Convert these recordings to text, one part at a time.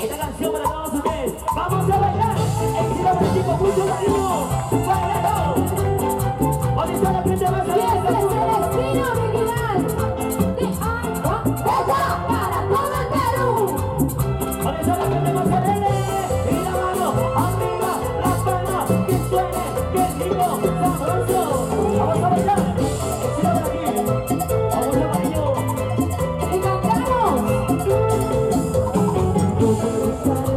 Esta canción me la Oh,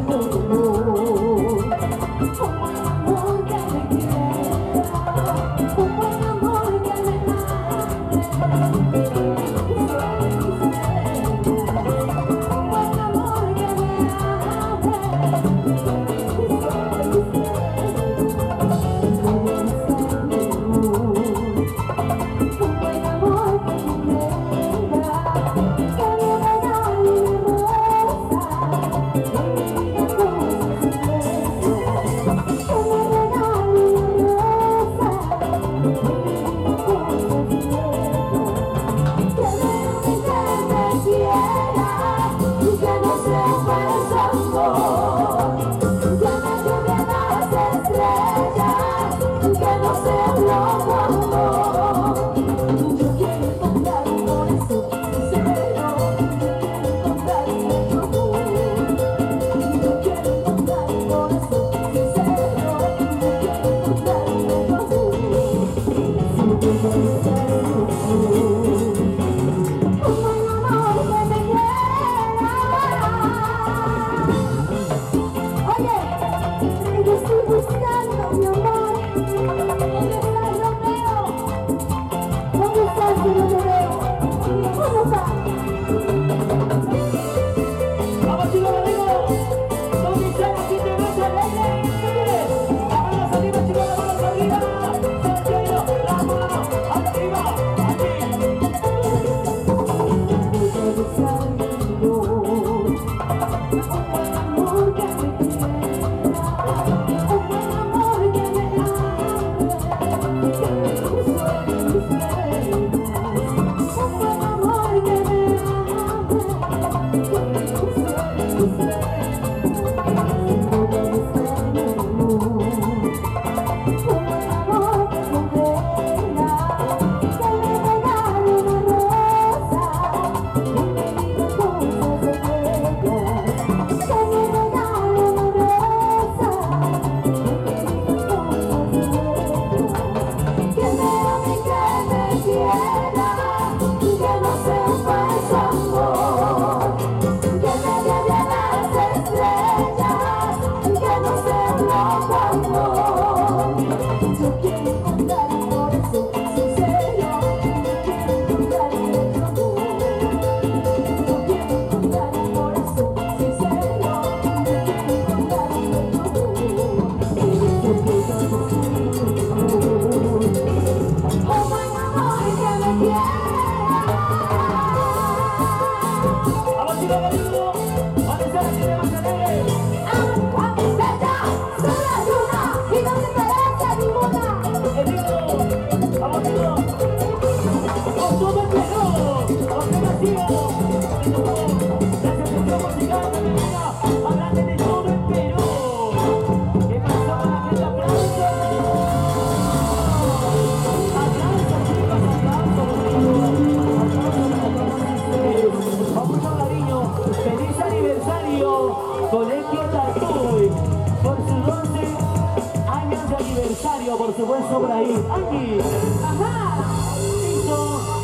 por supuesto, por ahí. Aquí. Ajá. Listo.